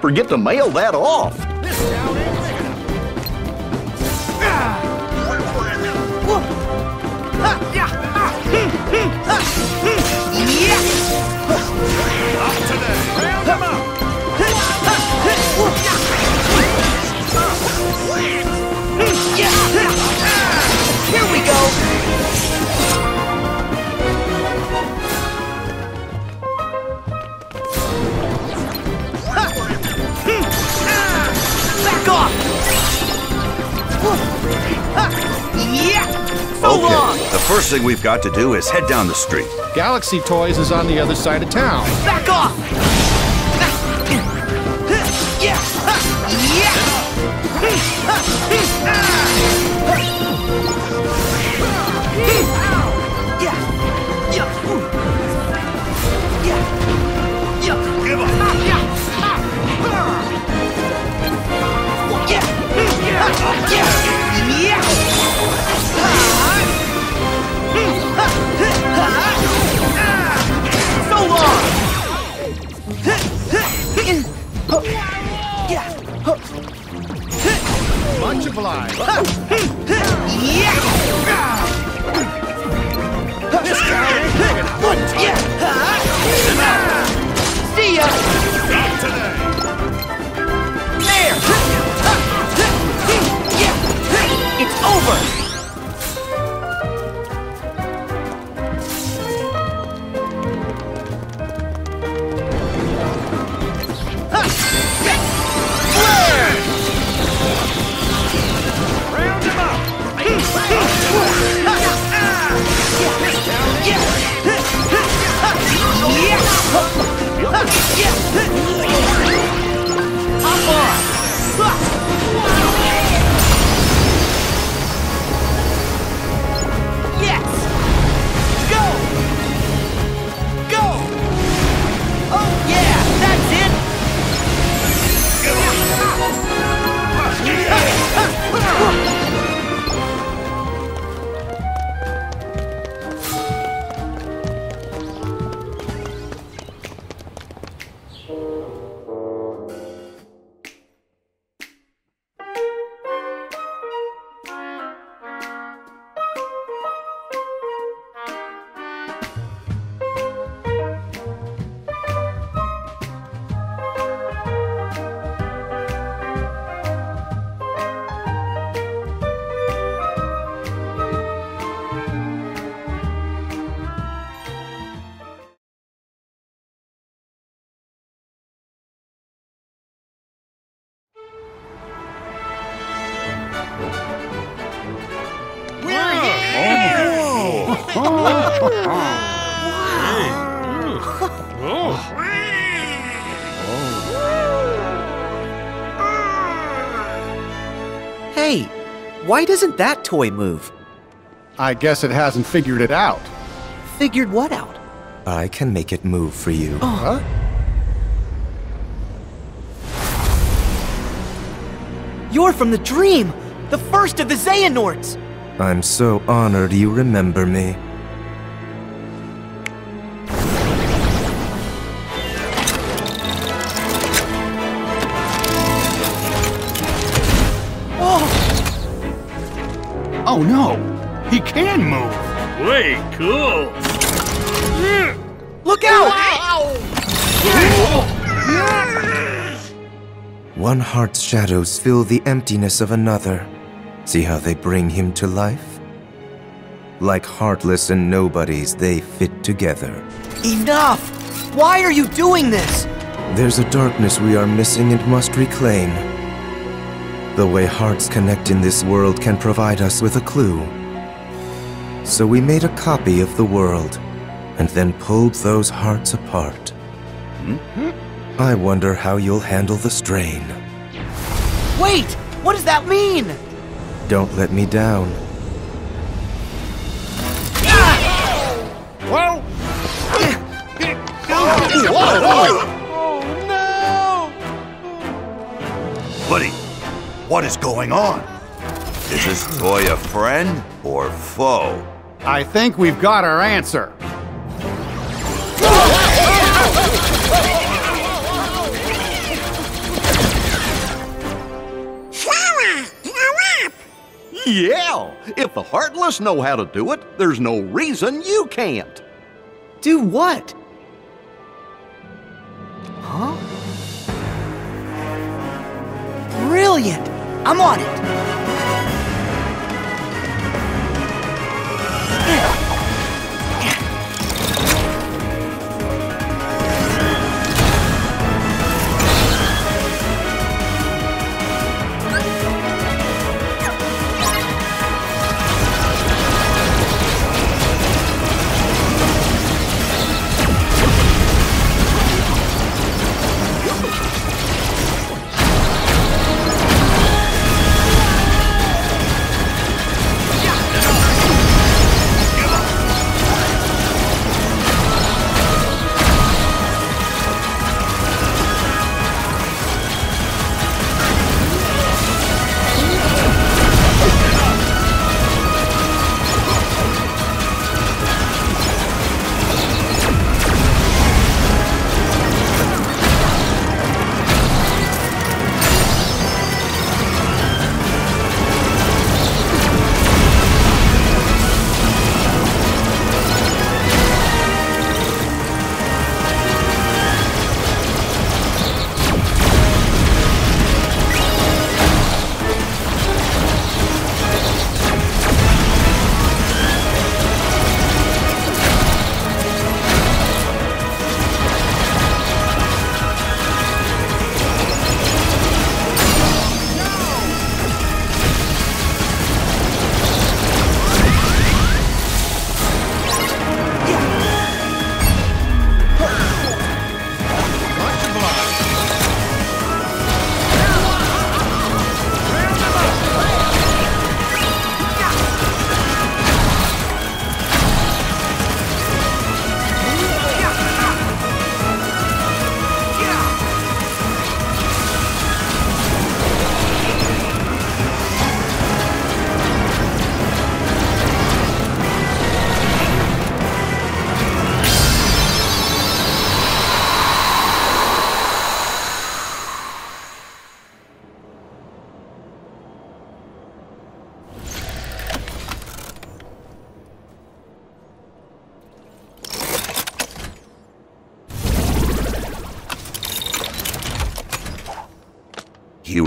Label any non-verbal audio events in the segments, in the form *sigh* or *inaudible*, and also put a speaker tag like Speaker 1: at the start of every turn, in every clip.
Speaker 1: Forget to mail that off.
Speaker 2: Off! Yeah! So
Speaker 3: okay,
Speaker 2: long!
Speaker 3: the first thing we've got to do is head down the street.
Speaker 4: Galaxy Toys is on the other side of town.
Speaker 2: Back off! Yeah! So
Speaker 5: why doesn't that toy move?
Speaker 4: I guess it hasn't figured it out.
Speaker 5: Figured what out?
Speaker 6: I can make it move for you. Oh.
Speaker 4: Huh?
Speaker 2: You're from the dream! The first of the Xehanorts!
Speaker 6: I'm so honored you remember me.
Speaker 4: Oh no! He can move!
Speaker 7: Way cool.
Speaker 2: Look out!
Speaker 6: One heart's shadows fill the emptiness of another. See how they bring him to life? Like heartless and nobodies, they fit together.
Speaker 2: Enough! Why are you doing this?
Speaker 6: There's a darkness we are missing and must reclaim. The way hearts connect in this world can provide us with a clue. So we made a copy of the world, and then pulled those hearts apart. Mm-hmm. I wonder how you'll handle the strain.
Speaker 2: Wait! What does that mean?
Speaker 6: Don't let me down. Whoa! Oh no!
Speaker 3: Buddy, what is going on? Is this boy a friend or foe?
Speaker 4: I think we've got our answer. Flower!
Speaker 1: Yeah, if the Heartless know how to do it, there's no reason you can't.
Speaker 5: Do what? Huh?
Speaker 2: Brilliant! I'm on it!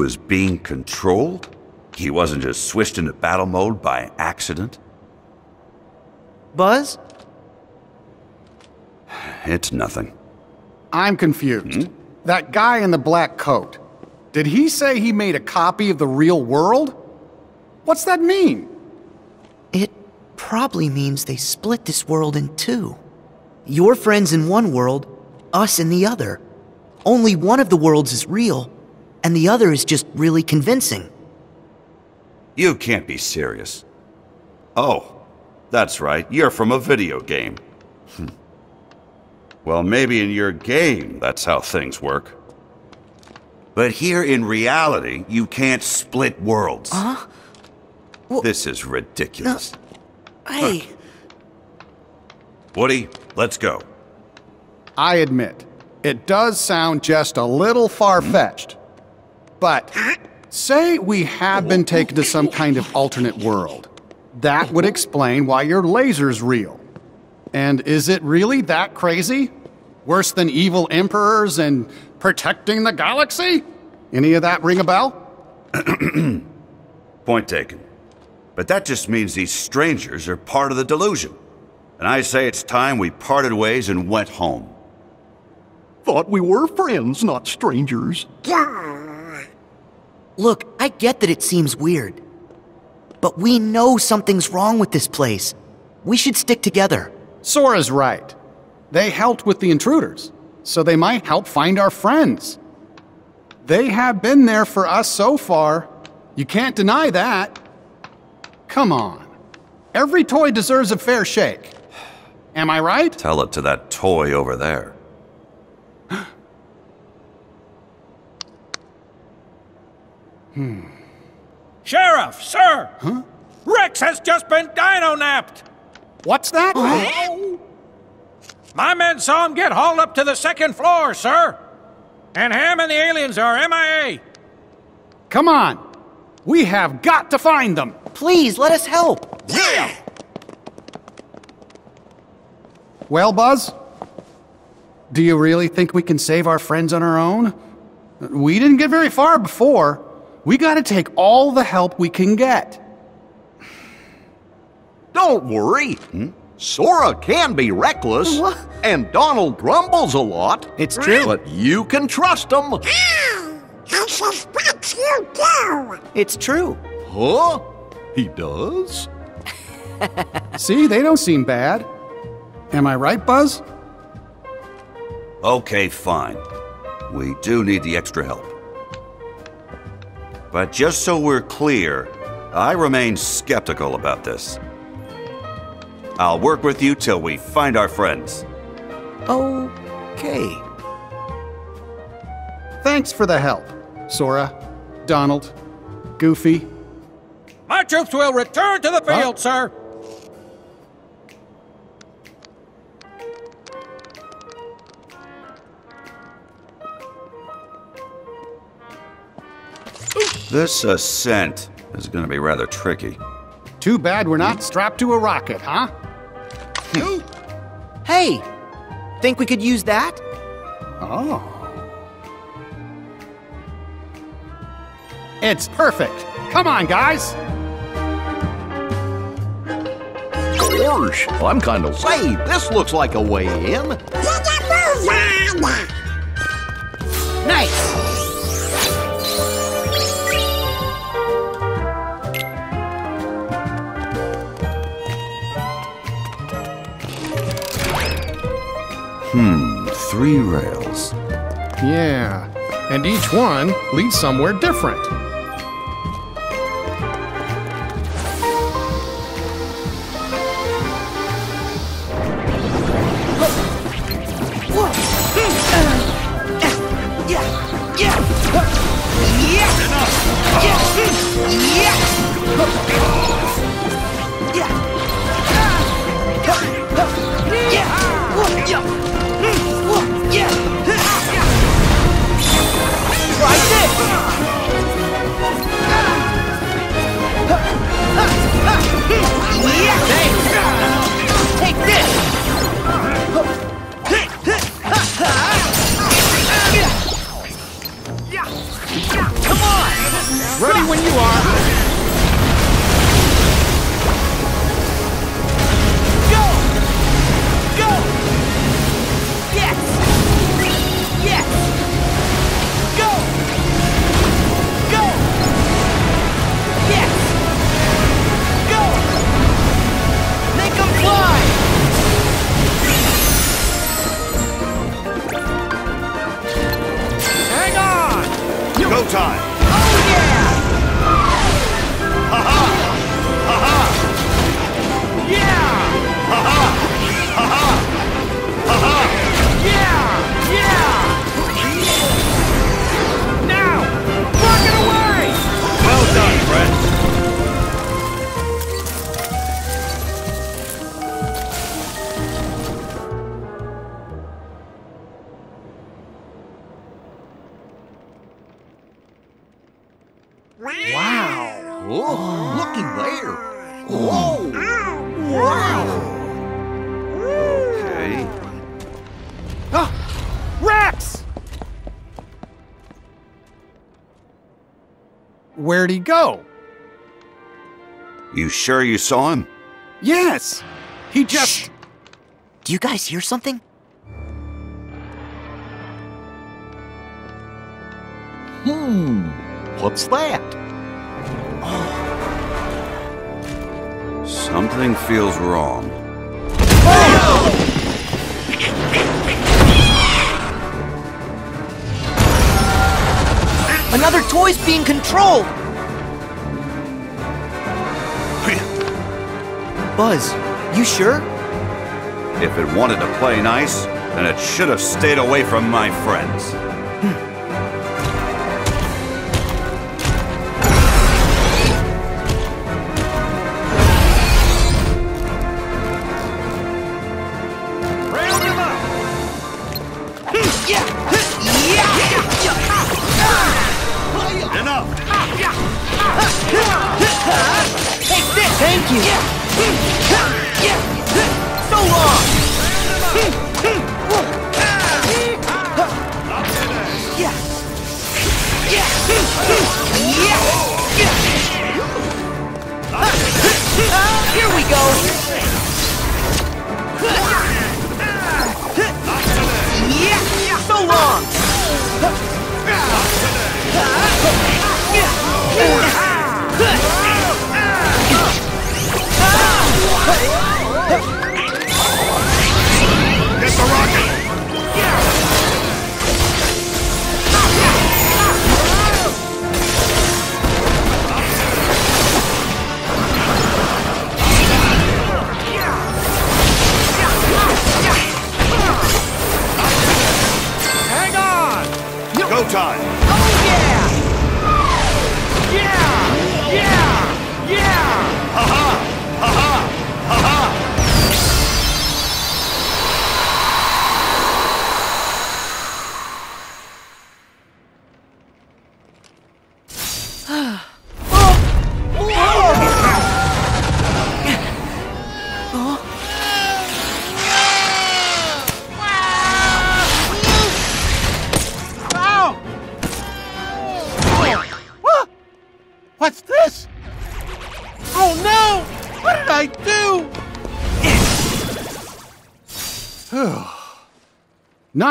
Speaker 3: Was being controlled? He wasn't just switched into battle mode by accident?
Speaker 5: Buzz?
Speaker 3: It's nothing.
Speaker 4: I'm confused. Hmm? That guy in the black coat, did he say he made a copy of the real world? What's that mean?
Speaker 2: It probably means they split this world in two. Your friends in one world, us in the other. Only one of the worlds is real, and the other is just really convincing.
Speaker 3: You can't be serious. Oh, that's right, you're from a video game. Hmm. Well, maybe in your game, that's how things work. But here in reality, you can't split worlds.
Speaker 2: Huh?
Speaker 3: This is ridiculous.
Speaker 2: Hey,
Speaker 3: Woody, let's go.
Speaker 4: I admit, it does sound just a little far fetched. But say we have been taken to some kind of alternate world. That would explain why your laser's real. And is it really that crazy? Worse than evil emperors and protecting the galaxy? Any of that ring a bell? *clears throat*
Speaker 3: Point taken. But that just means these strangers are part of the delusion. And I say it's time we parted ways and went home.
Speaker 1: Thought we were friends, not strangers.
Speaker 2: Look, I get that it seems weird. But we know something's wrong with this place. We should stick together.
Speaker 4: Sora's right. They helped with the intruders, so they might help find our friends. They have been there for us so far. You can't deny that. Come on. Every toy deserves a fair shake. Am I right?
Speaker 3: Tell it to that toy over there. *gasps* *gasps* Hmm.
Speaker 8: Sheriff, sir! Huh? Rex has just been dino-napped!
Speaker 4: What's that?
Speaker 8: My men saw him get hauled up to the second floor, sir! And Hamm and the aliens are MIA!
Speaker 4: Come on. We have got to find them!
Speaker 5: Please, let us help!
Speaker 1: Yeah!
Speaker 4: Well, Buzz? Do you really think we can save our friends on our own? We didn't get very far before. We gotta take all the help we can get.
Speaker 1: Don't worry. Hmm? Sora can be reckless, and Donald grumbles a lot.
Speaker 5: It's true.
Speaker 1: But you can trust him.
Speaker 9: I suspect you do.
Speaker 5: It's true.
Speaker 1: Huh? He does? *laughs*
Speaker 4: See, they don't seem bad. Am I right, Buzz?
Speaker 3: Okay, fine. We do need the extra help. But just so we're clear, I remain skeptical about this. I'll work with you till we find our friends.
Speaker 5: Okay.
Speaker 4: Thanks for the help, Sora, Donald, Goofy.
Speaker 8: My troops will return to the field, sir.
Speaker 3: This ascent is going to be rather tricky.
Speaker 4: Too bad we're not strapped to a rocket, huh? *gasps*
Speaker 5: Hey! Think we could use that?
Speaker 4: Oh. It's perfect. Come on, guys.
Speaker 1: Gosh, I'm kind of. Say, this looks like a way in.
Speaker 9: Get a move on.
Speaker 5: Nice!
Speaker 3: Three rails.
Speaker 4: Yeah. And each one leads somewhere different. Where'd he go?
Speaker 3: You sure you saw him?
Speaker 4: Yes! He just.
Speaker 2: Do you guys hear something?
Speaker 1: Hmm. What's that?
Speaker 3: Something feels wrong.
Speaker 2: Another toy's being controlled! Buzz, you sure?
Speaker 3: If it wanted to play nice, then it should have stayed away from my friends.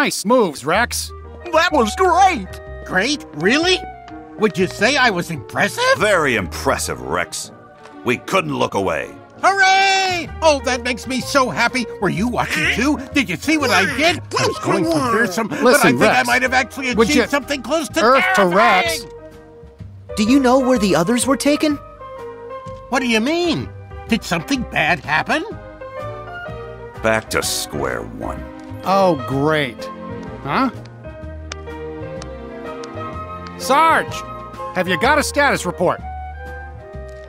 Speaker 4: Nice moves, Rex.
Speaker 1: That was great!
Speaker 8: Great? Really? Would you say I was impressive?
Speaker 3: Very impressive, Rex. We couldn't look away.
Speaker 8: Hooray! Oh, that makes me so happy. Were you watching too? Did you see what I did? I was going for fearsome, but I
Speaker 4: Listen,
Speaker 8: think I might have actually achieved
Speaker 4: you-
Speaker 8: something close to
Speaker 4: Earth to Rex.
Speaker 2: Do you know where the others were taken?
Speaker 8: What do you mean? Did something bad happen?
Speaker 3: Back to square one.
Speaker 4: Oh, great. Huh? Sarge, have you got a status report?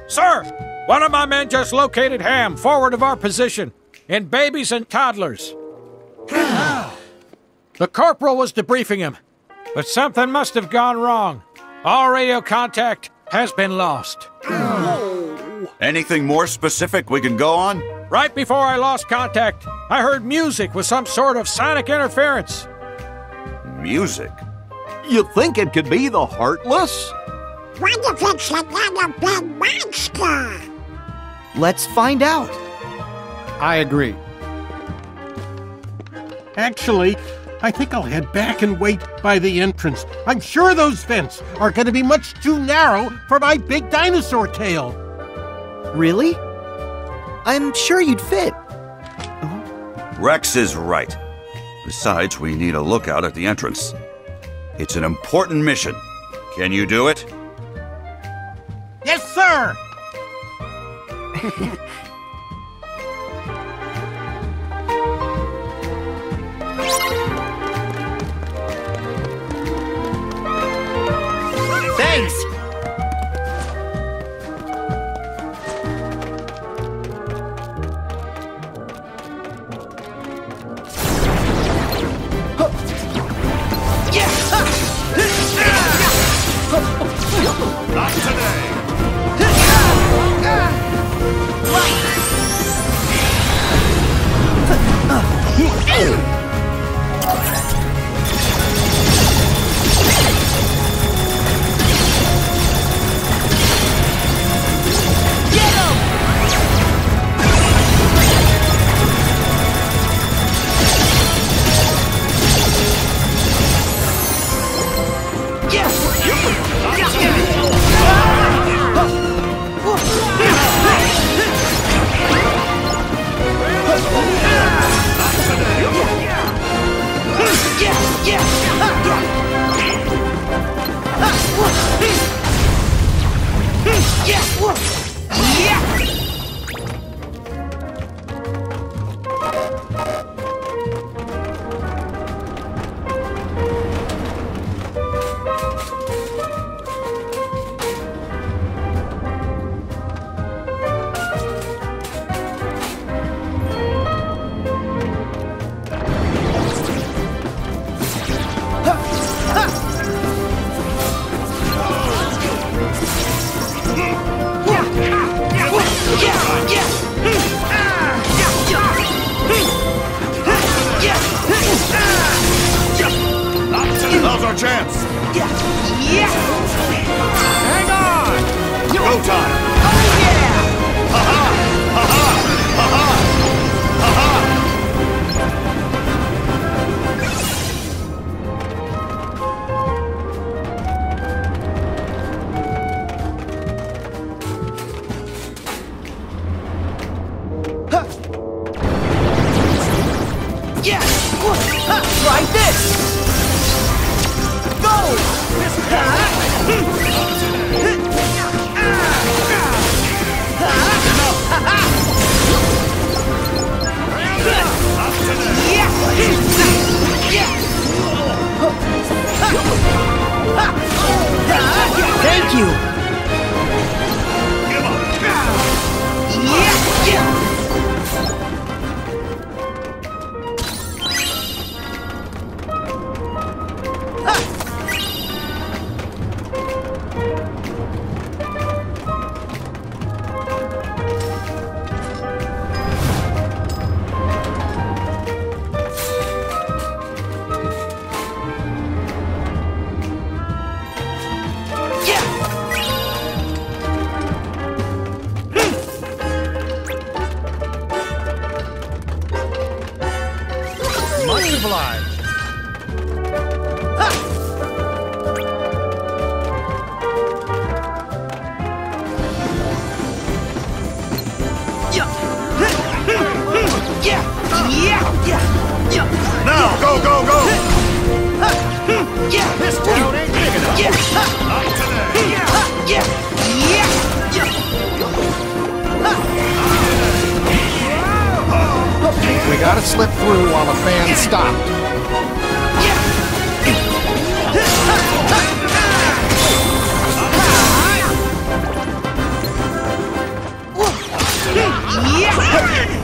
Speaker 7: Sir, one of my men just located Hamm forward of our position in babies and toddlers. *sighs* the corporal was debriefing him, but something must have gone wrong. All radio contact has been lost.
Speaker 3: Anything more specific we can go on?
Speaker 7: Right before I lost contact, I heard music with some sort of sonic interference.
Speaker 3: Music.
Speaker 1: You think it could be the Heartless?
Speaker 9: What if it's another big monster?
Speaker 2: Let's find out.
Speaker 4: I agree.
Speaker 8: Actually, I think I'll head back and wait by the entrance. I'm sure those vents are going to be much too narrow for my big dinosaur tail.
Speaker 2: Really? I'm sure you'd fit.
Speaker 3: Rex is right. Besides, we need a lookout at the entrance. It's an important mission. Can you do it?
Speaker 8: Yes, sir! *laughs*
Speaker 2: Fire!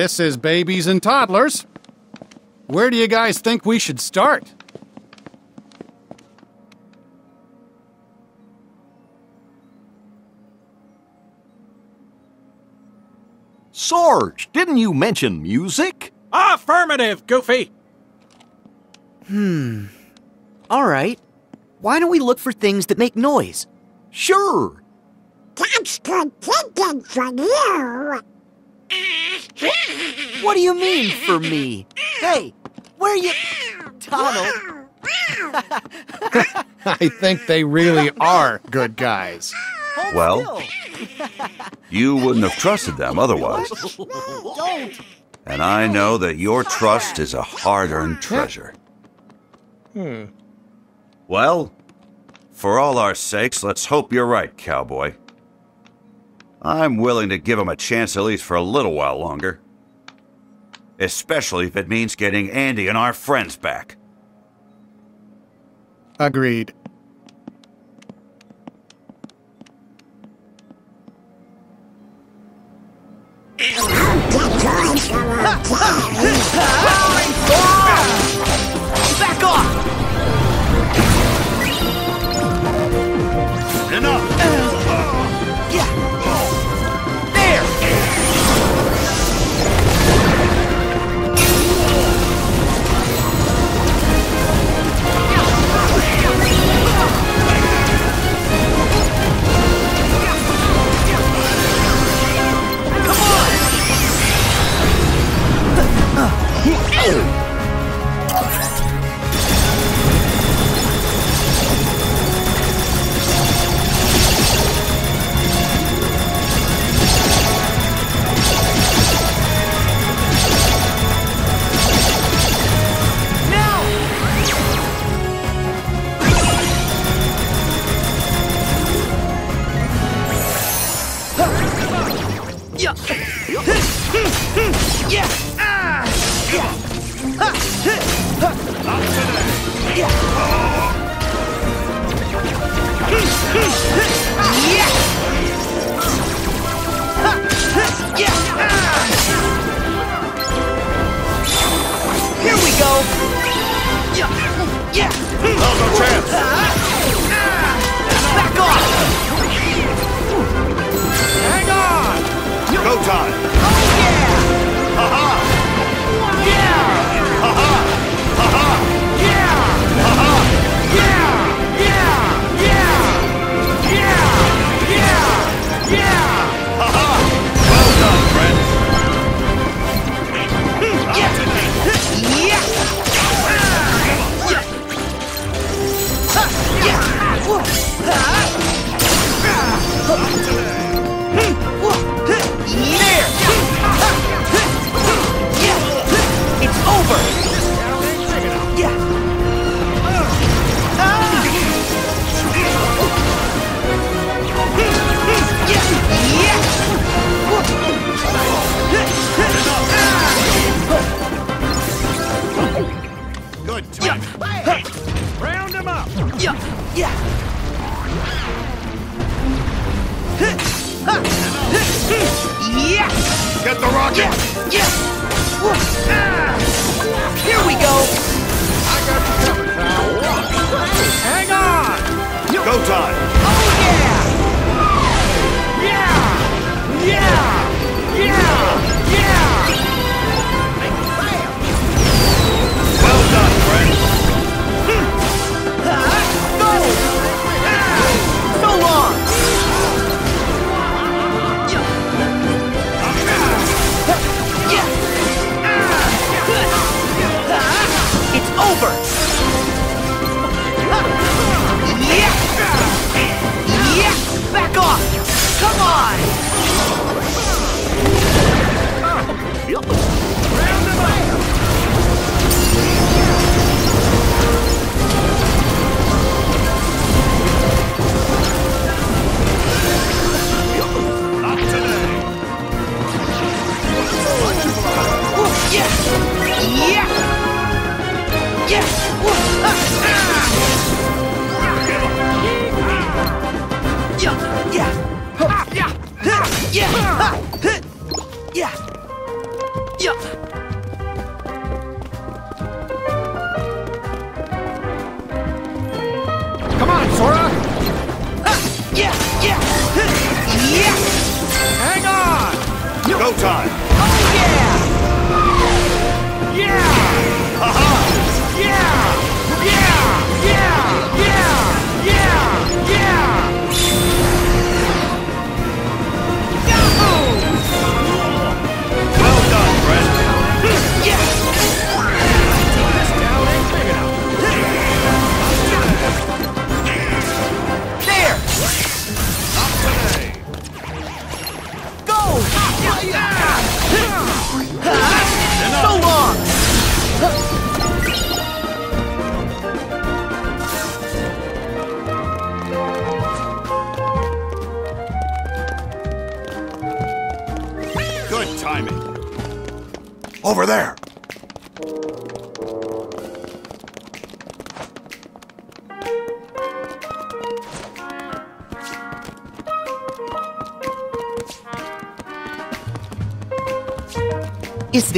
Speaker 2: This
Speaker 4: is Babies and Toddlers. Where do you guys think we should start?
Speaker 1: Sarge, didn't you mention music?
Speaker 7: Affirmative, Goofy. Hmm.
Speaker 2: All right. Why don't we look for things that make noise?
Speaker 1: Sure.
Speaker 9: That's good thinking from you.
Speaker 2: What do you mean for me? Hey, where you. Donald. *laughs*
Speaker 4: I think they really are good guys.
Speaker 2: hold
Speaker 3: Well? *laughs* You wouldn't have trusted them otherwise.
Speaker 2: Don't.
Speaker 3: And I know that your trust is a hard earned treasure. Hmm. Well, for all our sakes, let's hope you're right, cowboy. I'm willing to give him a chance at least for a little while longer. Especially if it means getting Andy and our friends back.
Speaker 4: Agreed.
Speaker 2: Back off!
Speaker 3: Enough!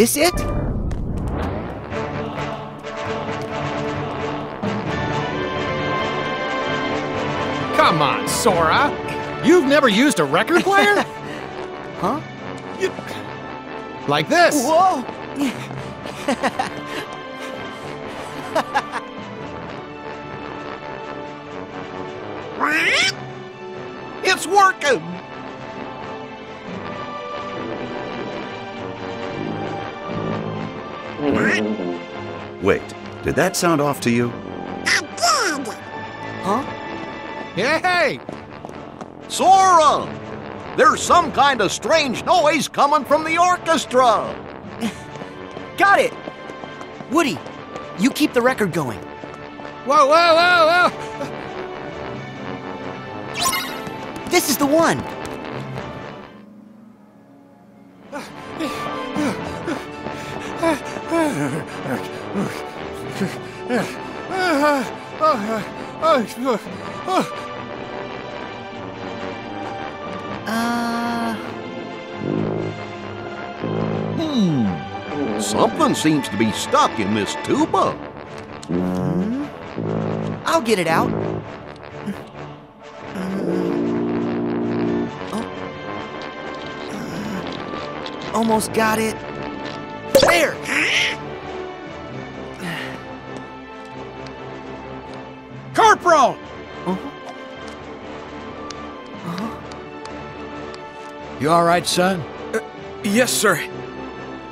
Speaker 2: this it?
Speaker 4: Come on, Sora! You've never used a record *laughs* player?
Speaker 2: huh? You...
Speaker 4: Like this!
Speaker 2: Whoa!
Speaker 1: it's working!
Speaker 3: Did that sound off to you?
Speaker 9: I did!
Speaker 2: Huh?
Speaker 4: Hey!
Speaker 1: Sora! There's some kind of strange noise coming from the orchestra! *laughs*
Speaker 2: Got it! Woody, you keep the record going.
Speaker 4: Whoa, whoa, whoa, whoa!
Speaker 2: This is the one! Uh.
Speaker 1: Hmm. Something seems to be stuck in this tuba. Hmm.
Speaker 2: I'll get it out. Oh. Almost got it.
Speaker 7: Corporal! Uh-huh. You all right, son?
Speaker 10: Uh, yes, sir.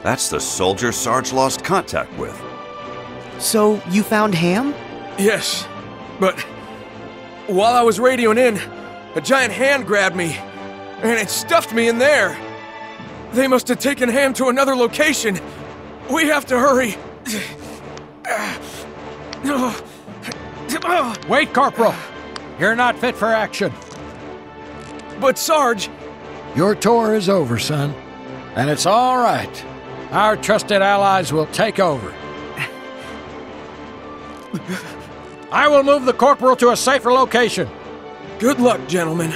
Speaker 3: That's the soldier Sarge lost contact with.
Speaker 2: So, you found Hamm?
Speaker 10: Yes. But while I was radioing in, a giant hand grabbed me, and it stuffed me in there. They must have taken Hamm to another location. We have to hurry. *sighs*
Speaker 7: Uh, Wait, Corporal! You're not fit for action.
Speaker 10: But Sarge,
Speaker 7: Your tour is over, son. And it's all right. Our trusted allies will take over. I will move the corporal to a safer location.
Speaker 10: good luck, gentlemen.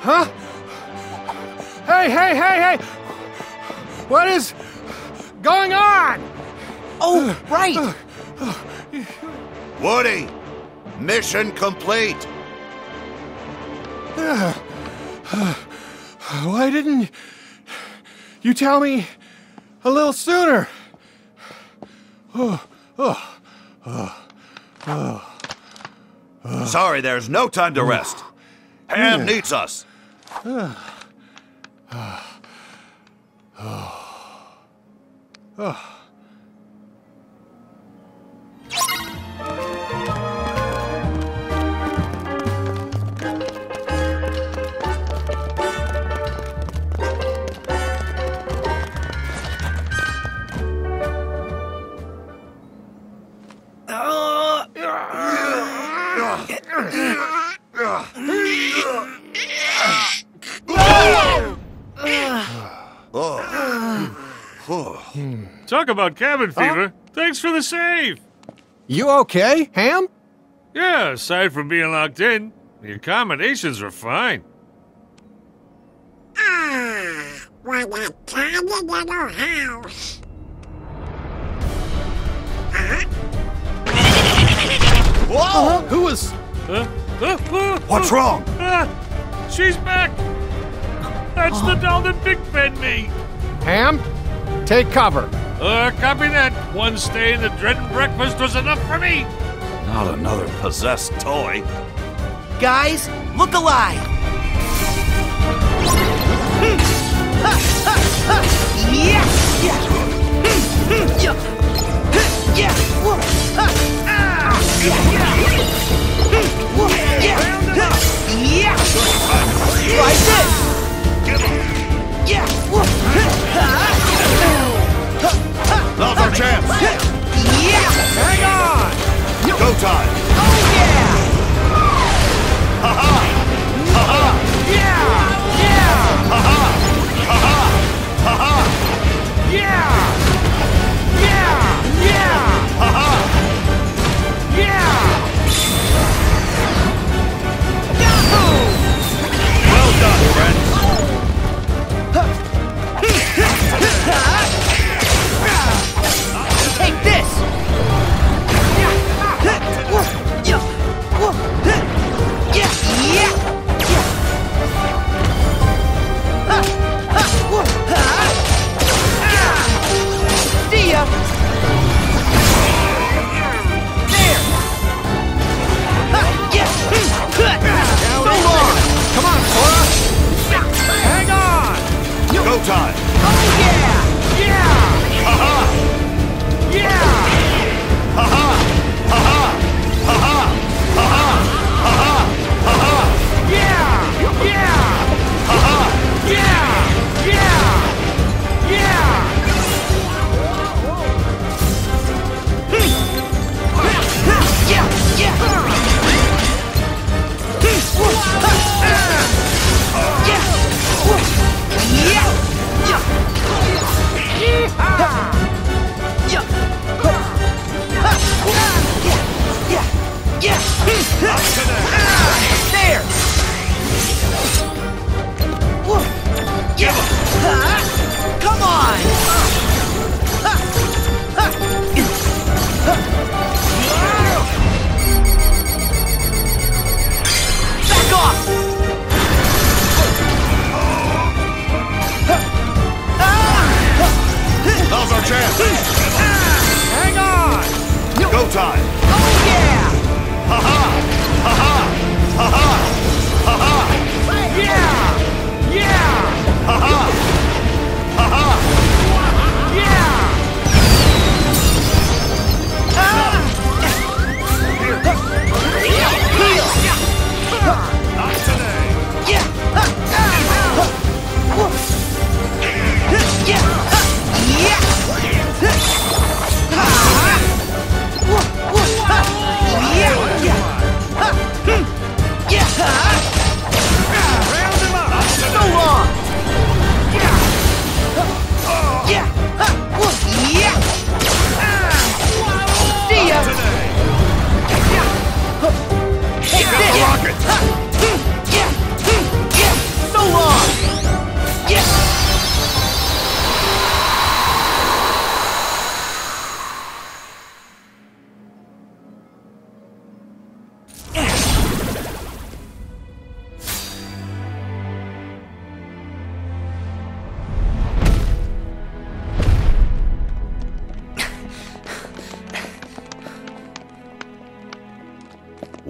Speaker 4: Huh? Hey, hey, hey, hey! What is going on?
Speaker 2: Oh, right!
Speaker 3: Woody! Mission complete!
Speaker 4: Why didn't you tell me a little sooner?
Speaker 3: Sorry, there's no time to rest. Hamm needs us oh. Oh.
Speaker 11: Talk about cabin fever. Thanks for the save.
Speaker 4: You okay, Hamm?
Speaker 11: Yeah, aside from being locked in, the accommodations were fine.
Speaker 9: Ah, what a tiny little house.
Speaker 3: Whoa!
Speaker 4: Who was?
Speaker 11: Huh? Uh, uh,
Speaker 3: What's
Speaker 11: uh,
Speaker 3: wrong?
Speaker 11: ah, she's back. That's the doll that Big fed me.
Speaker 4: Hamm? Take cover.
Speaker 11: Uh, copy that. One stay in the dreaded breakfast was enough for me.
Speaker 3: Not another possessed toy.
Speaker 2: Guys, look alive! Yeah! Ah! This!
Speaker 3: Now's our chance.
Speaker 2: Yeah! Hang on!
Speaker 3: Go time.
Speaker 2: Oh yeah!
Speaker 3: Ha ha! Ha ha!
Speaker 2: Yeah! Yeah!
Speaker 3: Ha ha! Ha ha! Ha ha!
Speaker 2: Yeah! time.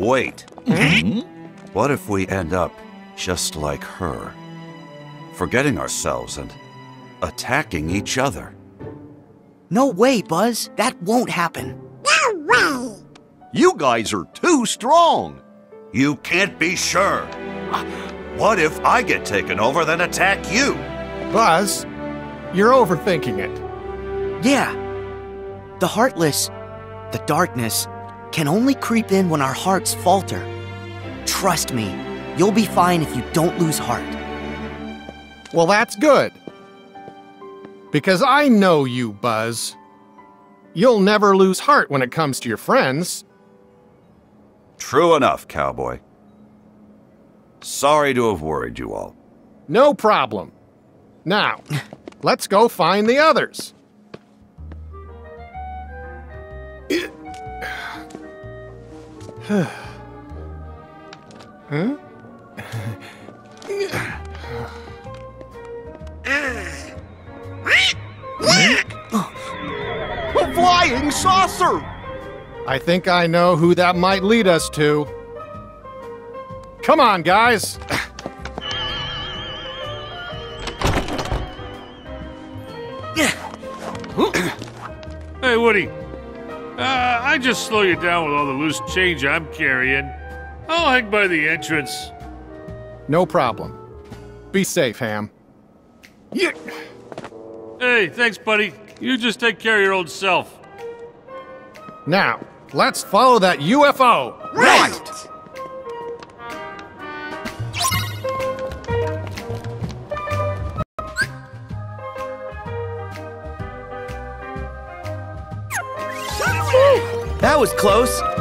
Speaker 3: Wait. Hmm? What if we end up just like her? Forgetting ourselves and attacking each other.
Speaker 2: No way, Buzz. That won't happen.
Speaker 9: No way!
Speaker 1: You guys are too strong.
Speaker 3: You can't be sure. What if I get taken over, then attack you?
Speaker 4: Buzz, you're overthinking it.
Speaker 2: Yeah. The heartless, the darkness, can only creep in when our hearts falter. Trust me, you'll be fine if you don't lose heart.
Speaker 4: Well, that's good. Because I know you, Buzz. You'll never lose heart when it comes to your friends.
Speaker 3: True enough, cowboy. Sorry to have worried you all.
Speaker 4: No problem. Now, *laughs* let's go find the others. Huh?
Speaker 1: A flying saucer!
Speaker 4: I think I know who that might lead us to. Come on, guys.
Speaker 11: Hey, Woody. I just slow you down with all the loose change I'm carrying. I'll hang by the entrance.
Speaker 4: No problem. Be safe, Hamm. Yeah.
Speaker 11: Hey, thanks, buddy. You just take care of your old self.
Speaker 4: Now, let's follow that UFO.
Speaker 9: Right!
Speaker 5: Was close.